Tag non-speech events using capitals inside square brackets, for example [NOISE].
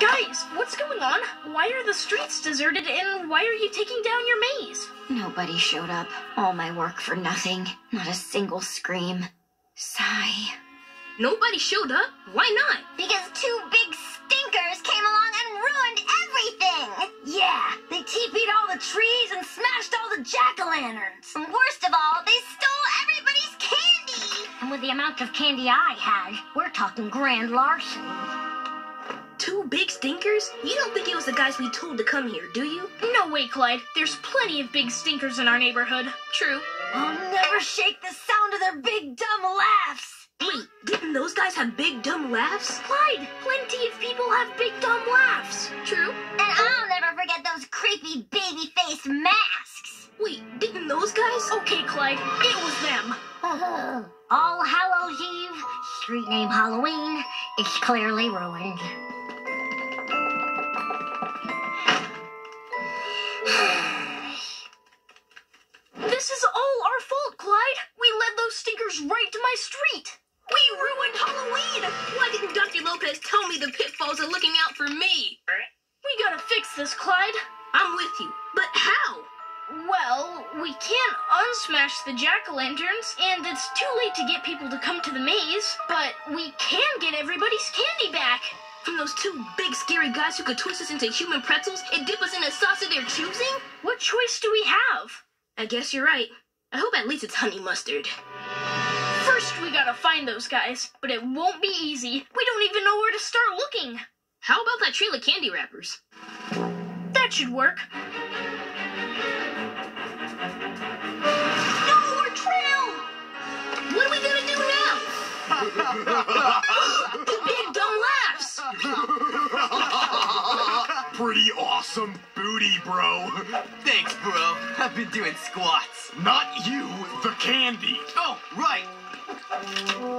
Guys, what's going on? Why are the streets deserted and why are you taking down your maze? Nobody showed up. All my work for nothing. Not a single scream. Sigh. Nobody showed up? Why not? Because two big stinkers came along and ruined everything! Yeah, they TP'd all the trees and smashed all the jack-o'-lanterns. And worst of all, they stole everybody's candy! And with the amount of candy I had, we're talking grand larceny. Two big stinkers? You don't think it was the guys we told to come here, do you? No way, Clyde. There's plenty of big stinkers in our neighborhood. True. I'll never shake the sound of their big dumb laughs! Wait, didn't those guys have big dumb laughs? Clyde, plenty of people have big dumb laughs. True. And I'll never forget those creepy baby face masks! Wait, didn't those guys? Okay, Clyde, it was them. [LAUGHS] All Hallows Eve, street name Halloween, it's clearly ruined. My street. We ruined Halloween. Why didn't Dr. Lopez tell me the pitfalls are looking out for me? We gotta fix this, Clyde. I'm with you, but how? Well, we can't unsmash the jack-o'-lanterns, and it's too late to get people to come to the maze, but we can get everybody's candy back. From those two big scary guys who could twist us into human pretzels and dip us in a sauce of their choosing? What choice do we have? I guess you're right. I hope at least it's honey mustard. First, we gotta find those guys, but it won't be easy. We don't even know where to start looking. How about that trail of candy wrappers? That should work. No more trail! What are we gonna do now? [LAUGHS] the big dumb laughs! Pretty awesome booty, bro. Thanks, bro. I've been doing squats. Not you, the candy. Oh, Thank you.